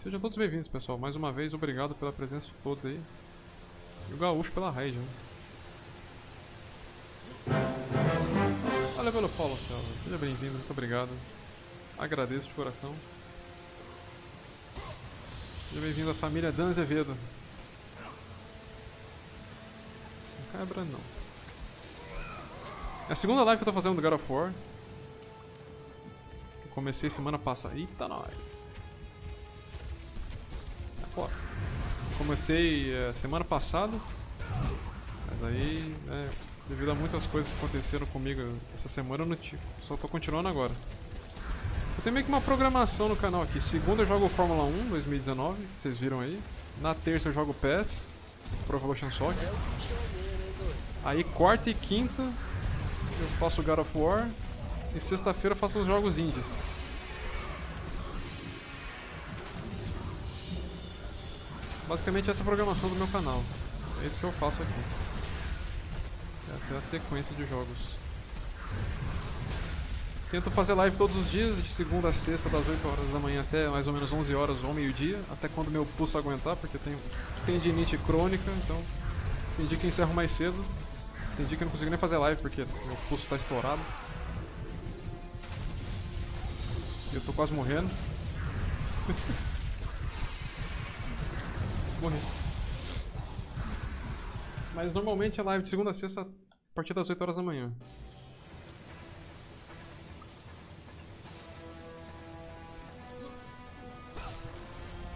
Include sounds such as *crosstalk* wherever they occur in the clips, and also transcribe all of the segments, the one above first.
sejam todos bem-vindos, pessoal. Mais uma vez, obrigado pela presença de todos aí. E o Gaúcho pela raid, né? Valeu pelo follow, Selva. Seja bem-vindo, muito obrigado. Agradeço de coração. Seja bem-vindo à família Dan Azevedo. Não cabra não. É a segunda live que eu tô fazendo do God of War. Eu comecei semana passada. Eita, nós! Comecei uh, semana passada. Mas aí, né, devido a muitas coisas que aconteceram comigo essa semana, eu não tive. Só tô continuando agora. Eu tenho meio que uma programação no canal aqui. Segunda eu jogo Fórmula 1 2019, vocês viram aí. Na terça eu jogo PES, Pro Evolution Soccer. Aí quarta e quinta eu faço God of War. E sexta-feira eu faço os jogos indies. Basicamente essa é a programação do meu canal. É isso que eu faço aqui. Essa é a sequência de jogos. Tento fazer live todos os dias, de segunda a sexta, das 8 horas da manhã até mais ou menos 11 horas ou meio-dia, até quando meu pulso aguentar, porque tenho tendinite crônica, então tem dia que encerro mais cedo, tem dia que eu não consigo nem fazer live porque meu pulso está estourado. E eu tô quase morrendo. *laughs* Mas normalmente é live de segunda a sexta a partir das 8 horas da manhã.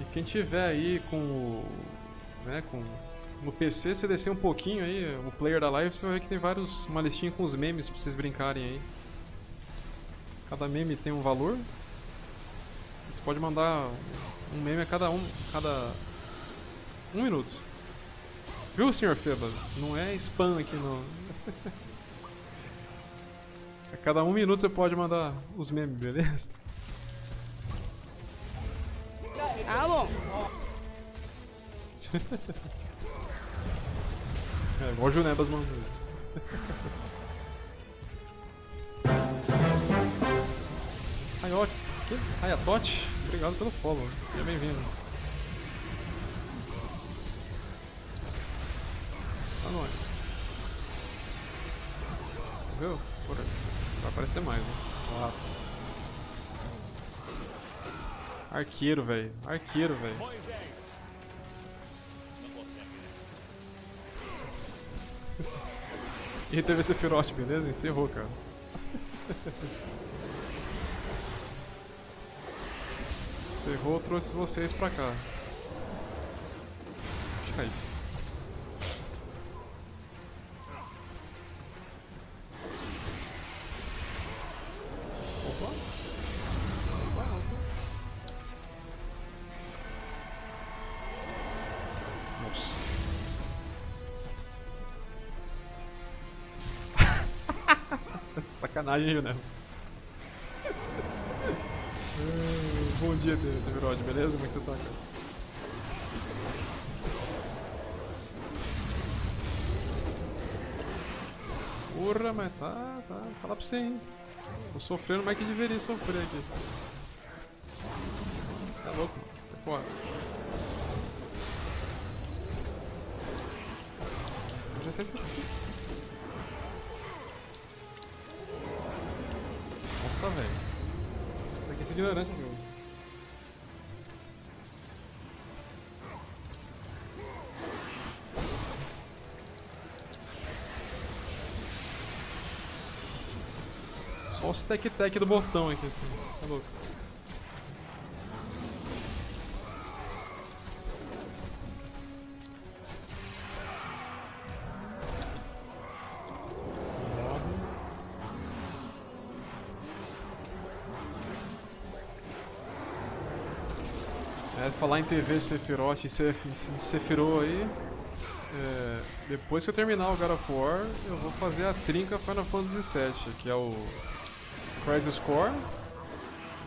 E quem tiver aí com o. Né, com. No PC, você descer um pouquinho aí, o player da live, você vai ver que tem vários. Uma listinha com os memes pra vocês brincarem aí. Cada meme tem um valor. Você pode mandar um meme a cada um. cada. Um minuto. Viu, Sr. Febas? Não é spam aqui não. *laughs* a cada um minuto você pode mandar os memes, beleza? Ah, *laughs* bom. é, igual o Junebas mandou. *laughs* Que? Hayatot, obrigado pelo follow, seja bem-vindo. Viu? Por aí. Vai aparecer mais, né? Lá. Arqueiro, velho. Arqueiro, velho. *laughs* e teve esse Sephiroth, beleza? Encerrou, cara. *laughs* Encerrou, trouxe vocês pra cá. Deixa aí. Sacanagem, viu, né? Ah, Bom dia, Severode, beleza? Como é que você tá, cara? Porra, mas tá, tá, fala pra você, hein? Tô sofrendo mais que deveria sofrer aqui. Você é louco, mano. Sai fora. Já sei se Nossa, velho. Isso aqui é ignorante, meu. Só os tec-tec do botão aqui, assim. Tá louco. Falar em TV Sephiroth e Seph Sephiroth aí. É, depois que eu terminar o God of War, eu vou fazer a trinca Final Fantasy VII, que é o Crisis Core,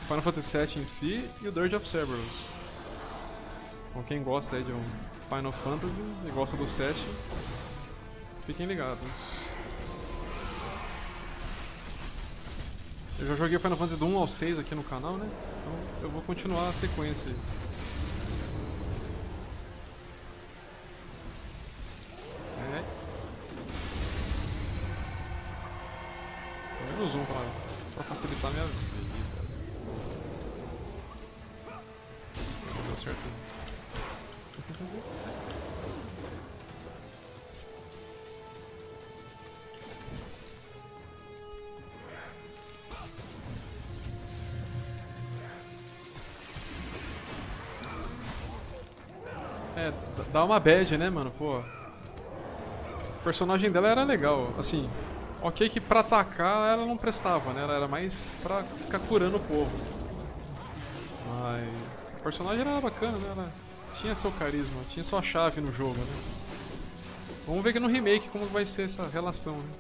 Final Fantasy VII em si e o Dirge of Cerberus. Então quem gosta aí de um Final Fantasy e gosta do 7, fiquem ligados. Eu já joguei Final Fantasy do 1 ao 6 aqui no canal, né? Então eu vou continuar a sequência aí. Dá uma bad, né, mano? Pô. O personagem dela era legal, assim. Ok que pra atacar ela não prestava, né? Ela era mais pra ficar curando o povo. Mas o personagem era bacana, né? Ela tinha seu carisma, tinha sua chave no jogo, né? Vamos ver que no remake como vai ser essa relação, né?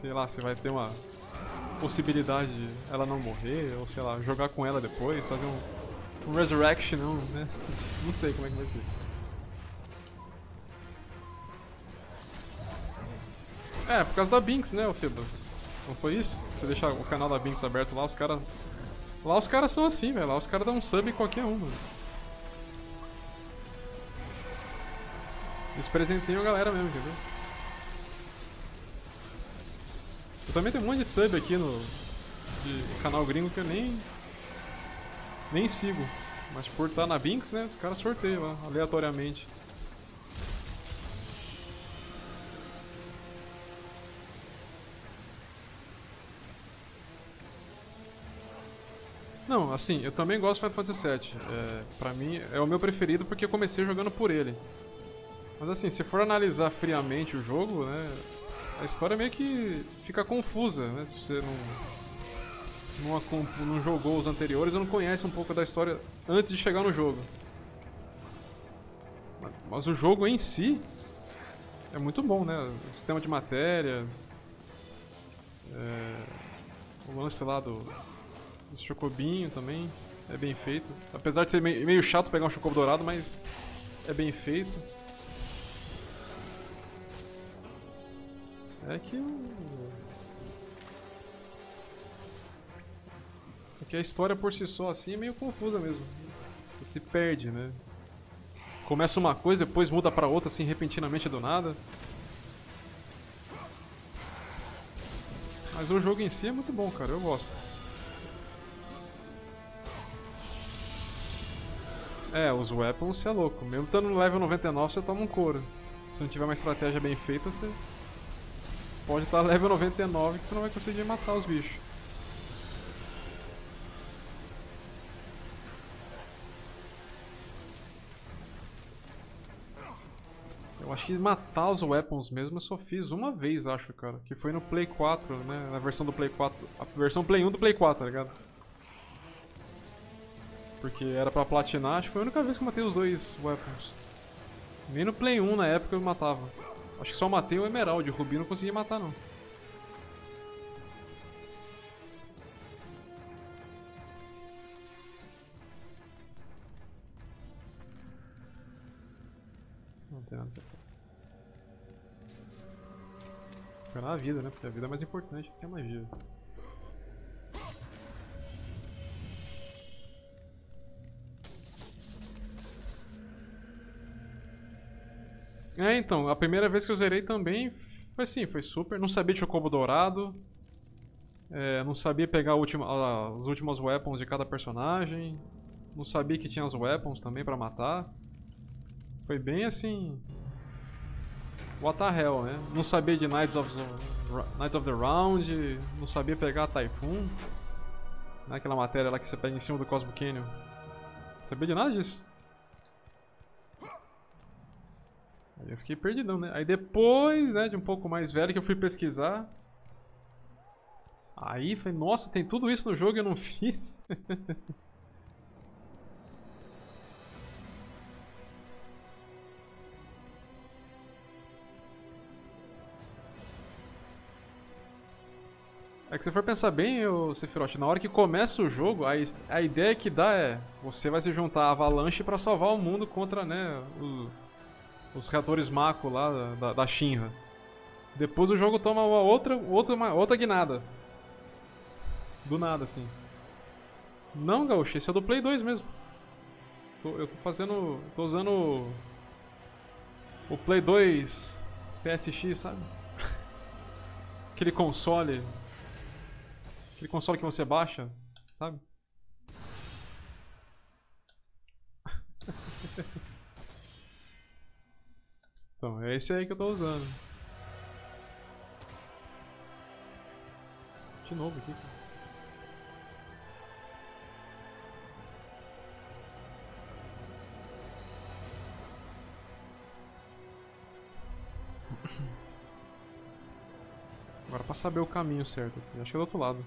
Sei lá, se vai ter uma possibilidade de ela não morrer, ou sei lá, jogar com ela depois, fazer um, um resurrection, não, né? Não sei como é que vai ser. É, por causa da Binks, né, Febas? Não foi isso? Você deixar o canal da Binks aberto lá, os caras. Lá os caras são assim, velho. Lá os caras dão um sub em qualquer um, mano. Eles presenteiam a galera mesmo, entendeu? Eu também tenho um monte de sub aqui no de canal gringo que eu nem nem sigo, mas por estar na Binks, né, os caras sorteiam aleatoriamente. Não, assim, eu também gosto do Final Fantasy VII. É, pra mim é o meu preferido porque eu comecei jogando por ele. Mas assim, se for analisar friamente o jogo, né, a história meio que fica confusa, né, se você não, não, não jogou os anteriores ou não conhece um pouco da história antes de chegar no jogo. Mas- o jogo em si é muito bom, né, o sistema de matérias, é, o lance lá do, do chocobinho também é bem feito. Apesar de ser meio chato pegar um chocobo dourado, mas é bem feito. É que o. É que a história por si só assim é meio confusa mesmo. Você se perde, né? Começa uma coisa, depois muda pra outra assim repentinamente do nada. Mas o jogo em si é muito bom, cara, eu gosto. É, os weapons você é louco. Mesmo estando no level 99 você toma um couro. Se não tiver uma estratégia bem feita, você pode estar level 99 que você não vai conseguir matar os bichos. Acho que matar os weapons mesmo eu só fiz uma vez, acho, cara. Que foi no Play 4, né? Na versão do Play 4. A versão Play 1 do Play 4, tá ligado? Porque era pra platinar, acho que foi a única vez que eu matei os dois weapons. Nem no Play 1 na época eu matava. Acho que só matei o Emerald, o Rubi não consegui matar. Não A vida, né? Porque a vida é mais importante que a magia. É, então, a primeira vez que eu zerei também foi assim, foi super. Não sabia de Chocobo Dourado. É, não sabia pegar última, as últimas weapons de cada personagem. Não sabia que tinha as weapons também pra matar. Foi bem assim. What the hell, né? Não sabia de Knights of the, Knights of the Round. Não sabia pegar Typhoon. Né? Aquela matéria lá que você pega em cima do Cosmo Canyon. Não sabia de nada disso. Aí eu fiquei perdidão, né? Aí depois, né, de um pouco mais velho que eu fui pesquisar. Aí falei, nossa, tem tudo isso no jogo e eu não *laughs* fiz. É que se for pensar bem, o Sephiroth, na hora que começa o jogo, a, a ideia que dá é você vai se juntar à Avalanche pra salvar o mundo contra, né, o- os reatores Mako lá da, da, da Shinra. Depois o jogo toma uma outra, outra, uma, outra guinada. Do nada, assim. Não, Gaúcho, esse é do Play 2 mesmo. Tô- eu tô fazendo. tô usando o Play 2 PSX, sabe? *laughs* Aquele console. Aquele console que você baixa, sabe? *laughs* então, é esse aí que eu tô usando. De novo aqui. Agora pra saber o caminho certo. Acho que é do outro lado.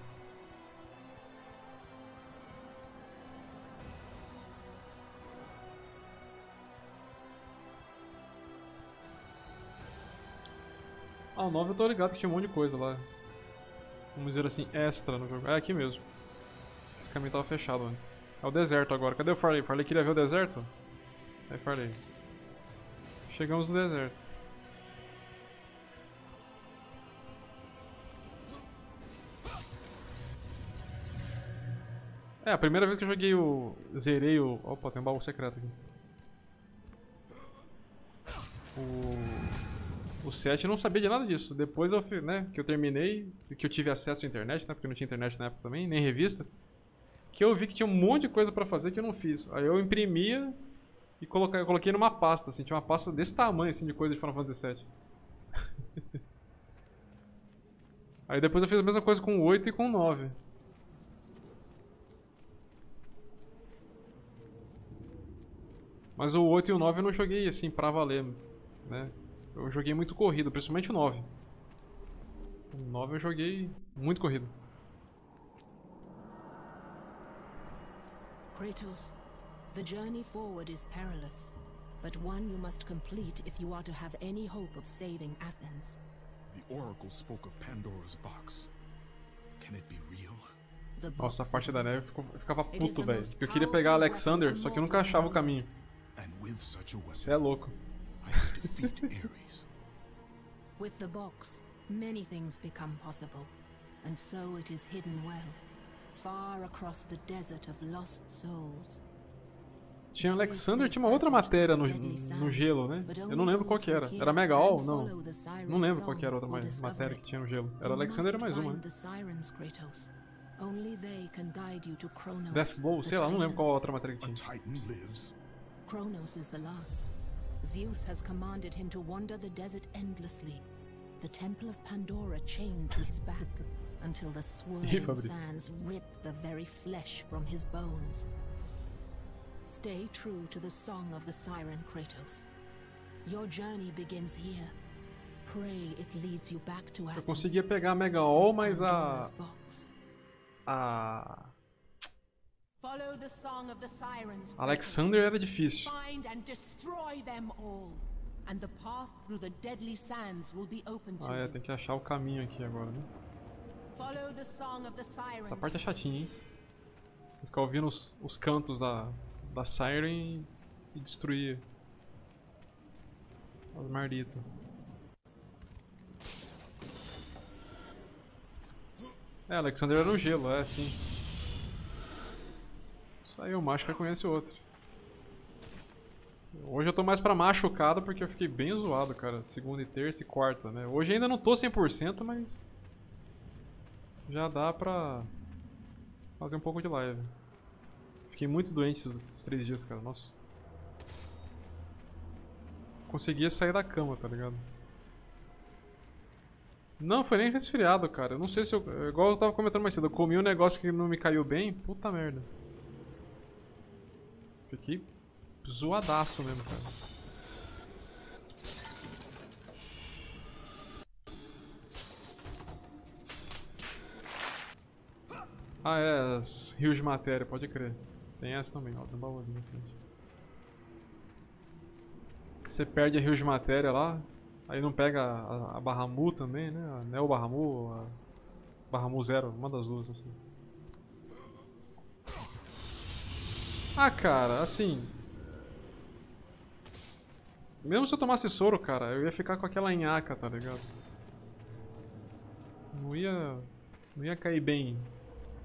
Ah, o 9 eu tô ligado que tinha um monte de coisa lá. Vamos dizer assim, extra no jogo. É aqui mesmo. Esse caminho tava fechado antes. É o deserto agora. Cadê o Farley? Farley queria ver o deserto? Aí, Farley. Chegamos no deserto. É, a primeira vez que eu joguei o... Zerei o... Opa, tem um baú secreto aqui. O... O 7 eu não sabia de nada disso. Depois eu, né, que eu terminei, que eu tive acesso à internet, né, porque não tinha internet na época também, nem revista, que eu vi que tinha um monte de coisa pra fazer que eu não fiz. Aí eu imprimia e coloquei, eu coloquei numa pasta, assim, tinha uma pasta desse tamanho, assim, de coisa de Final Fantasy VII. *laughs* Aí depois eu fiz a mesma coisa com o 8 e com o 9. Mas o 8 e o 9 eu não joguei assim pra valer, né? Eu joguei muito corrido, principalmente o 9. O 9 eu joguei muito corrido. Kratos, the journey forward is perilous, but one you must complete if you are to have any hope of saving Athens. The Oracle spoke of Pandora's box. Can it be real? Nossa, a parte da neve ficou- eu ficava puto, velho. Eu queria pegar Alexander, só que eu nunca achava o caminho. Você é louco. Defeat Ares. With the box, many things become possible, and so it is hidden well, far across the desert of lost souls. Tinha Alexander, tinha uma outra matéria no, no gelo, né? Eu não lembro qual que era. Era Mega All? Não. Não lembro qual que era a outra ma- matéria que tinha no gelo. Era Alexander e mais uma, né? Death sei lá, não lembro qual a outra matéria que tinha. Kronos is the last. Zeus has commanded him to wander the desert endlessly. The temple of Pandora chained to his back until the swirling sands rip the very flesh from his bones. Stay true to the song of the siren Kratos. Your journey begins here. Pray it leads you back to Eu conseguia pegar a Mega All, mas a. A. Alexander era difícil. Find and destroy them all. And the path through the deadly sands will be open to Ah, é, tem que achar o caminho aqui agora, né? Follow the song of the sirens. Essa parte é chatinha, hein? Ficar ouvindo os, os cantos da, da Siren e destruir as marditas. É, Alexander era no gelo, é assim. Isso aí, o macho reconhece o outro. Hoje eu tô mais pra machucado porque eu fiquei bem zoado, cara. Segunda e terça e quarta, né? Hoje ainda não tô 100%, mas... Já dá pra fazer um pouco de live. Fiquei muito doente esses três dias, cara. Nossa. Conseguia sair da cama, tá ligado? Não, foi nem resfriado, cara. Eu não sei se eu. Igual eu tava comentando mais cedo, eu comi um negócio que não me caiu bem. Puta merda. Fiquei zoadaço mesmo, cara. Ah, é, as rios de matéria, pode crer. Tem essa também, ó, tem um baú ali na frente. Você perde a rios de matéria lá, aí não pega a, a Bahamu também, né? A Neo Bahamu, a Bahamu Zero, uma das duas, assim. Ah, cara, assim. Mesmo se eu tomasse soro, cara, eu ia ficar com aquela nhaca, tá ligado? Não ia. Não ia cair bem.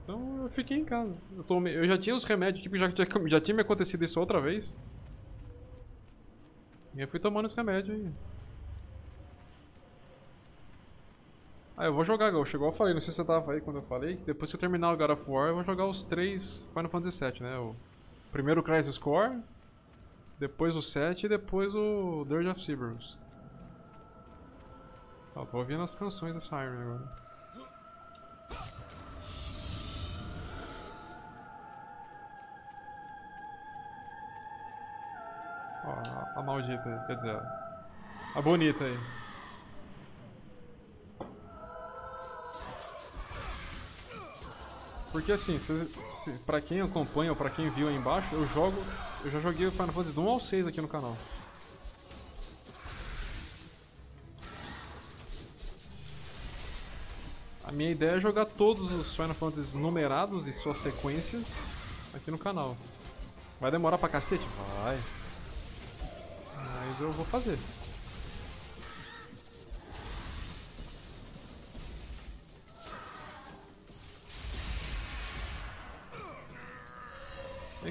Então eu fiquei em casa. Eu, tomei, eu já tinha os remédios, tipo, já, já, *laughs* já tinha me acontecido isso outra vez. E eu fui tomando os remédios aí. Ah, eu vou jogar, Gal. Chegou eu falei, não sei se você tava aí quando eu falei. Depois que eu terminar o God of War, eu vou jogar os três Final Fantasy VII, né? O primeiro o Crisis Core, depois o 7 e depois o Dirge of Cerberus. Ó, tô ouvindo as canções da Siren agora. Ó, a maldita aí, quer dizer, a bonita aí. Porque assim, se, se, pra quem acompanha ou pra quem viu aí embaixo, eu jogo. Eu já joguei o Final Fantasy do 1 ao 6 aqui no canal. A minha ideia é jogar todos os Final Fantasy numerados e suas sequências aqui no canal. Vai demorar pra cacete? Vai. Mas eu vou fazer.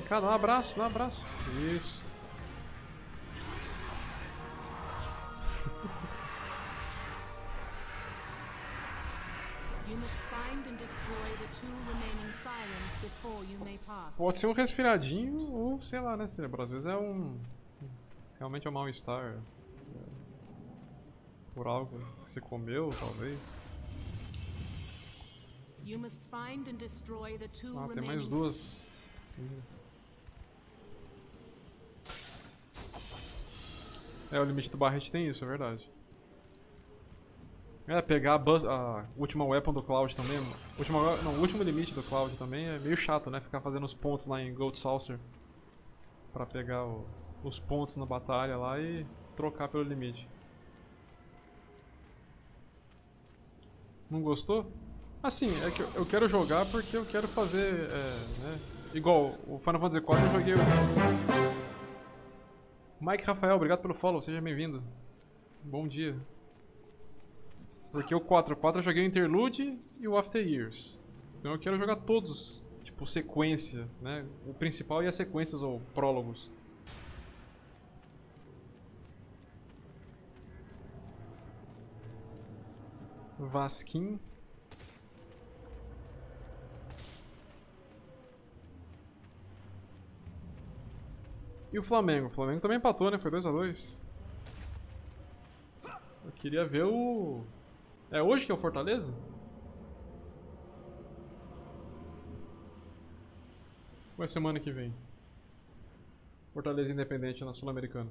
Cá, dá um abraço, dá um abraço. Isso. You must find and destroy the two remaining sirens before you may pass. Pode ser um resfriadinho ou sei lá, né, Cerebro? Às vezes é um. Realmente é um mal-estar. é, Por algo que você comeu, talvez. You must find and destroy the two Ah, tem remaining mais duas. É, o limite do Barret tem isso, é verdade. É, pegar a, a última weapon do Cloud também. Última, não, o último limite do Cloud também é meio chato, né? Ficar fazendo os pontos lá em Gold Saucer. Pra pegar o- os pontos na batalha lá e trocar pelo limite. Não gostou? Assim, é que eu- quero jogar porque eu quero fazer, é, né? Igual o Final Fantasy IV eu joguei. Mike Rafael, obrigado pelo follow, seja bem-vindo. Bom dia. Porque o 4, o 4 eu joguei o Interlude e o After Years. Então eu quero jogar todos, tipo, sequência, né? O principal e as sequências ou prólogos. Vasquim. E o Flamengo? O Flamengo também empatou, né? Foi 2x2. Eu queria ver o. É hoje que é o Fortaleza? Ou é semana que vem? Fortaleza Independente na Sul-Americana.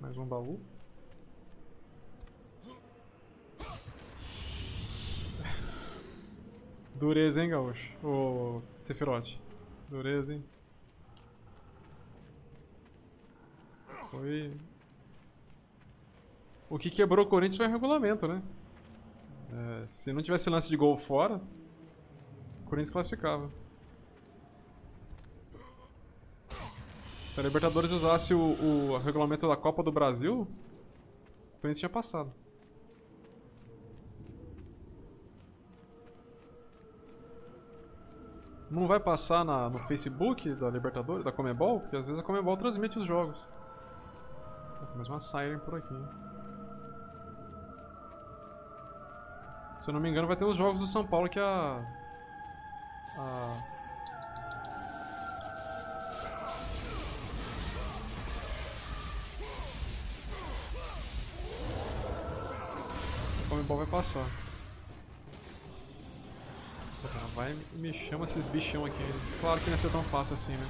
Mais um baú. Dureza, hein, Gaúcho? Ô, Sephiroth. Dureza, hein? Foi... O que quebrou o Corinthians foi o regulamento, né? É, se não tivesse lance de gol fora, o Corinthians classificava. Se a Libertadores usasse o, o regulamento da Copa do Brasil, o Corinthians tinha passado. Não vai passar na, no Facebook da Libertadores, da Comebol? Porque às vezes a Comebol transmite os jogos. Mais uma Siren por aqui. Se eu não me engano vai ter os jogos do São Paulo que. A... A Comebol vai passar. Ah, Vai e me chama esses bichão aqui. Claro que não ia ser tão fácil assim, né?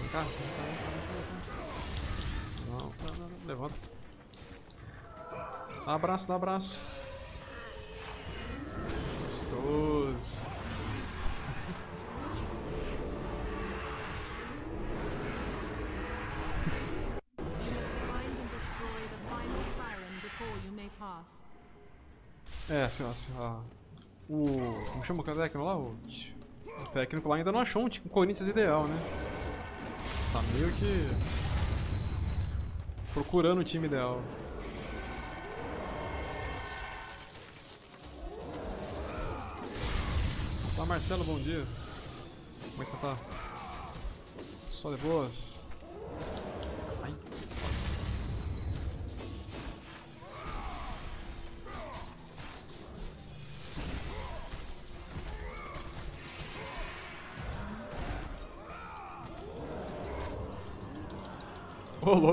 Vem cá, vem cá, vem cá, vem cá, não, não, não, levanta. Dá abraço, dá abraço. É, assim, assim, ó. O. Como chama o técnico lá? O, o técnico lá ainda não achou um tipo Corinthians ideal, né? Tá meio que. procurando o time ideal. Olá Marcelo, bom dia. Como é que você tá? Só de boas.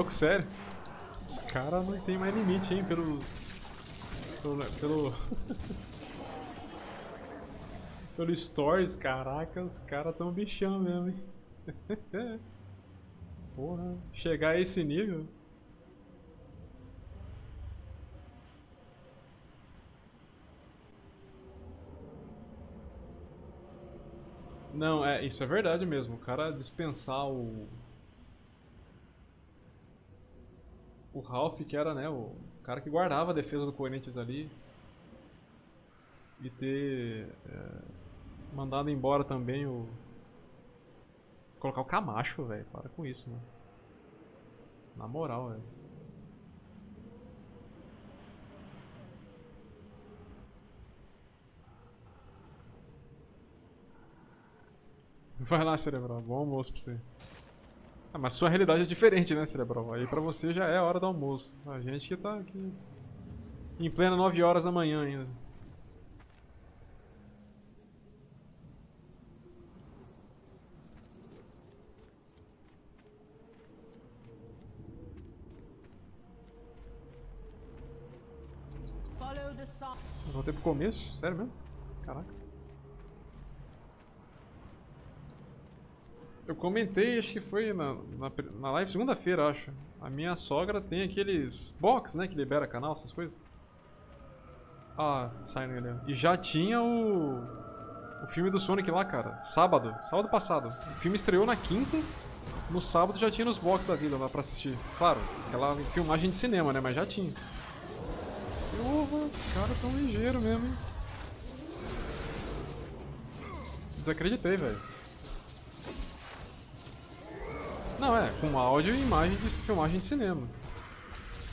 Louco, sério? Os caras não tem mais limite, hein, pelo. Pelo. pelo... *laughs* Pelo Stories, caraca, os caras tão bichão mesmo, hein? *laughs* Porra, chegar a esse nível. Não, é, isso é verdade mesmo. O cara dispensar o. O Ralph, que era, né, o cara que guardava a defesa do Corinthians ali. E ter. É, mandado embora também o. Colocar o Camacho, velho. Para com isso, mano. Na moral, velho. Vai lá, Cerebral. Bom almoço pra você. Ah, mas sua realidade é diferente, né, Cerebral? Aí pra você já é a hora do almoço. A gente que tá aqui em plena 9 horas da manhã ainda. Eu voltei pro começo? Sério mesmo? Caraca. Eu comentei, acho que foi na, na, na live segunda-feira, acho. A minha sogra tem aqueles box, né, que libera canal, essas coisas. Ah, saindo ali. ó. E já tinha o o filme do Sonic lá, cara. Sábado, sábado passado. O filme estreou na quinta, no sábado já tinha nos box da vida lá pra assistir. Claro, aquela filmagem de cinema, né, mas já tinha. Porra, os caras tão ligeiros mesmo, hein? Desacreditei, velho. Não, é, com áudio e imagem de filmagem de cinema.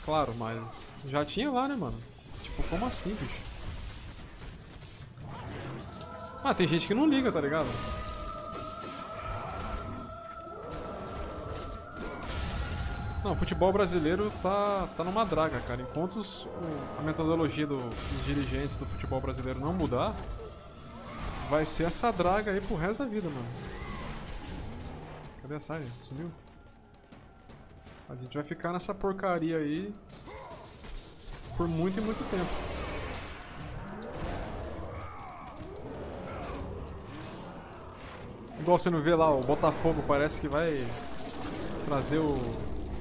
Claro, mas já tinha lá, né, mano? Tipo, como assim, bicho? Ah, tem gente que não liga, tá ligado? Não, o futebol brasileiro tá, tá numa draga, cara. Enquanto os- o- a metodologia do- dos dirigentes do futebol brasileiro não mudar, vai ser essa draga aí pro resto da vida, mano. Cadê a saia? Sumiu? A gente vai ficar nessa porcaria aí por muito e muito tempo. Igual você não vê lá, o Botafogo parece que vai trazer o.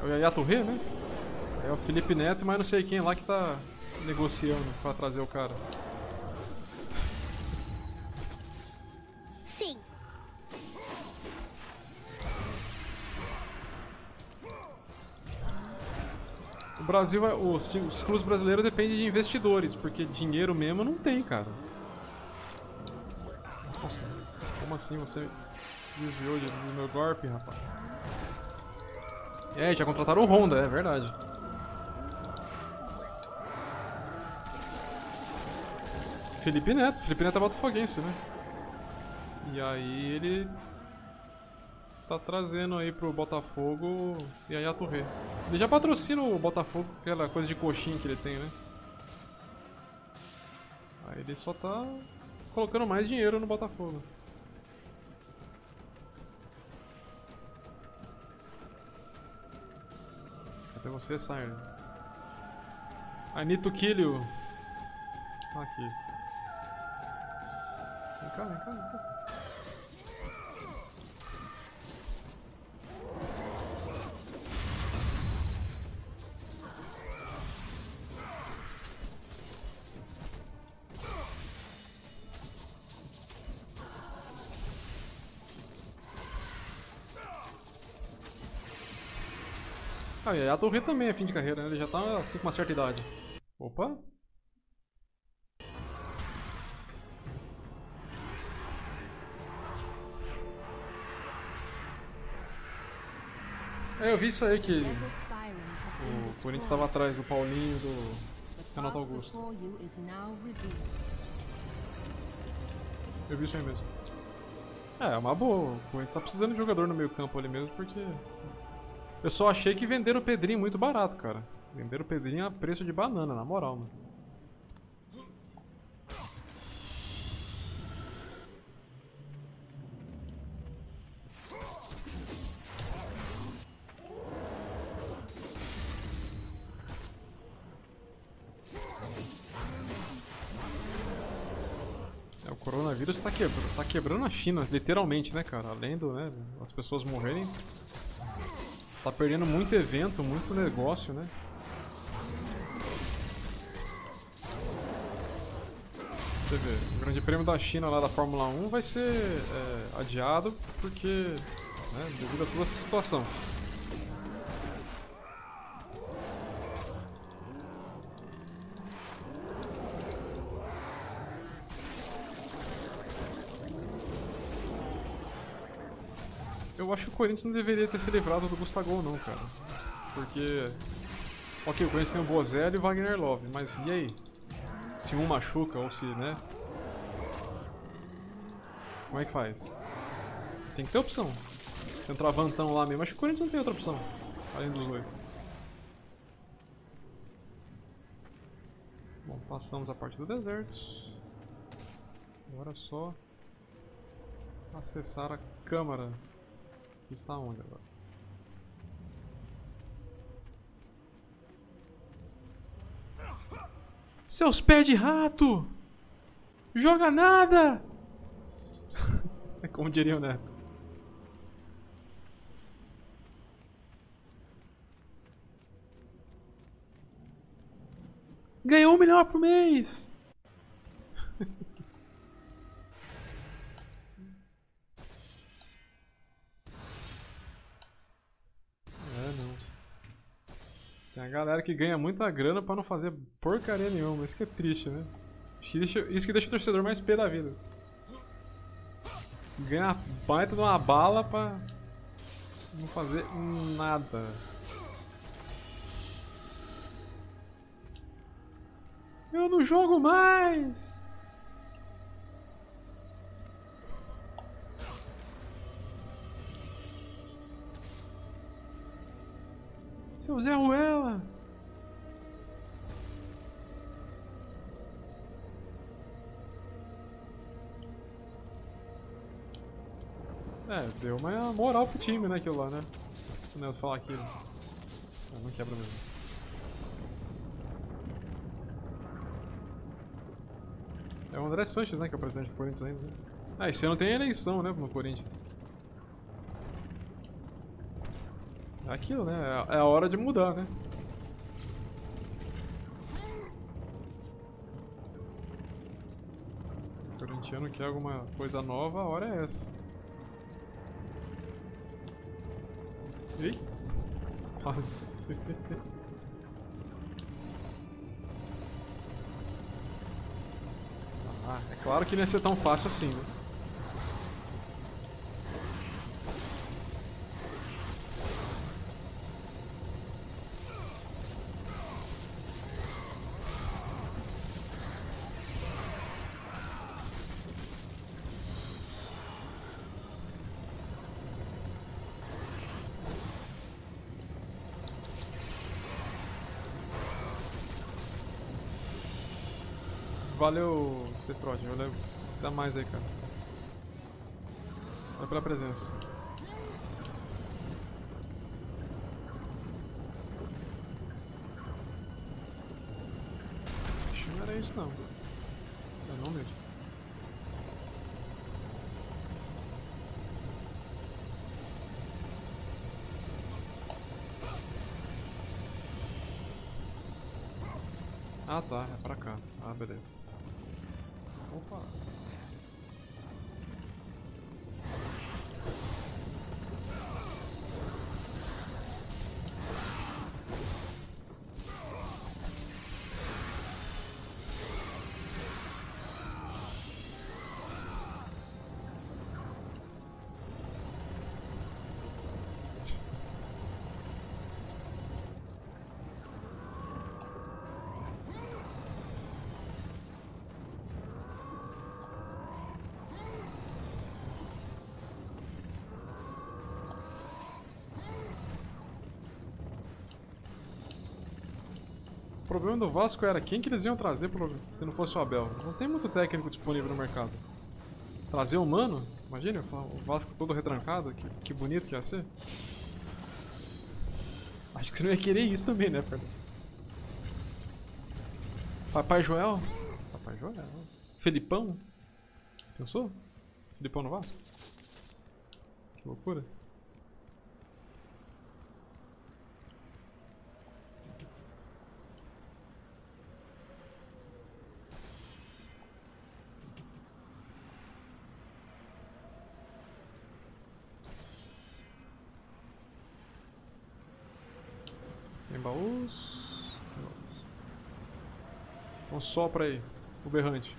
É o Yaya Touré, né? É o Felipe Neto, mas não sei quem lá que tá negociando pra trazer o cara. O Brasil, é- os, os clubes brasileiros dependem de investidores, porque dinheiro mesmo não tem, cara. Nossa, como assim você desviou de- do meu golpe, rapaz? É, já contrataram o Honda, é verdade. Felipe Neto, Felipe Neto é botafoguense, né? E aí ele tá trazendo aí pro Botafogo e aí a Torre. Ele já patrocina o Botafogo, aquela coisa de coxinha que ele tem, né? Aí ele só tá colocando mais dinheiro no Botafogo. Cadê você, Siren? I need to kill you. Aqui. Vem cá, vem cá, vem cá. Ah, e a Torre também é fim de carreira, né? Ele já tá assim com uma certa idade. Opa! É, eu vi isso aí que o Corinthians estava atrás do Paulinho e do Renato Augusto. Eu vi isso aí mesmo. É, é uma boa. O Corinthians tá precisando de jogador no meio campo ali mesmo, porque... Eu só achei que venderam o Pedrinho muito barato, cara. Venderam o Pedrinho a preço de banana, na moral, mano. É, o coronavírus tá, quebra tá quebrando a China, literalmente, né, cara? Além do, né, as pessoas morrerem, tá perdendo muito evento, muito negócio, né? Você vê, o Grande Prêmio da China lá da Fórmula 1 vai ser é, adiado porque, né, devido a toda essa situação. O Corinthians não deveria ter se livrado do Gustavo não, cara. Porque... Ok, o Corinthians tem o Bozelli e o Wagner Love, mas e aí? Se um machuca ou se, né? Como é que faz? Tem que ter opção. Se entrar vantão lá mesmo, acho que o Corinthians não tem outra opção. Além dos dois. Bom, passamos a parte do deserto. Agora é só acessar a câmara. Está onde agora? Seus pés de rato! Joga nada! *laughs* é como diria o Neto. Ganhou um milhão por mês! Tem a galera que ganha muita grana pra não fazer porcaria nenhuma. Isso que é triste, né? Isso que deixa o torcedor mais pé da vida. Ganha a baita de uma bala pra não fazer nada. Eu não jogo mais! Seu Zé Ruela! É, deu uma moral pro time, né, aquilo lá, né? Não eu falar aquilo. Ah, não quebra mesmo. É o André Sanches, né, que é o presidente do Corinthians ainda. Né? Ah, esse ano tem eleição, né, no Corinthians. É aquilo, né? É a hora de mudar, né? O corintiano quer alguma coisa nova, a hora é essa. Ih! Quase. *laughs* ah, é claro que não ia ser tão fácil assim, né? Valeu, Cetrod, eu levo. Dá mais aí, cara. Valeu pela presença. Acho que não era isso não. É não mesmo. Ah tá, é pra cá. Ah, beleza. Opa! Problema do Vasco era quem que eles iam trazer se não fosse o Abel. Não tem muito técnico disponível no mercado. Trazer o Mano? Imagina, o Vasco todo retrancado, que, que bonito que ia ser. Acho que você não ia querer isso também, né, Pedro? Papai Joel? Papai Joel. Felipão? Pensou? Filipão no Vasco? Que loucura. Sopra aí, o berrante.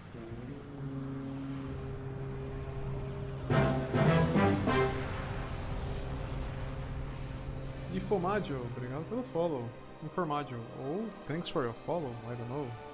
Informadio, obrigado pelo follow. Informadio, ou thanks for your follow, I don't know.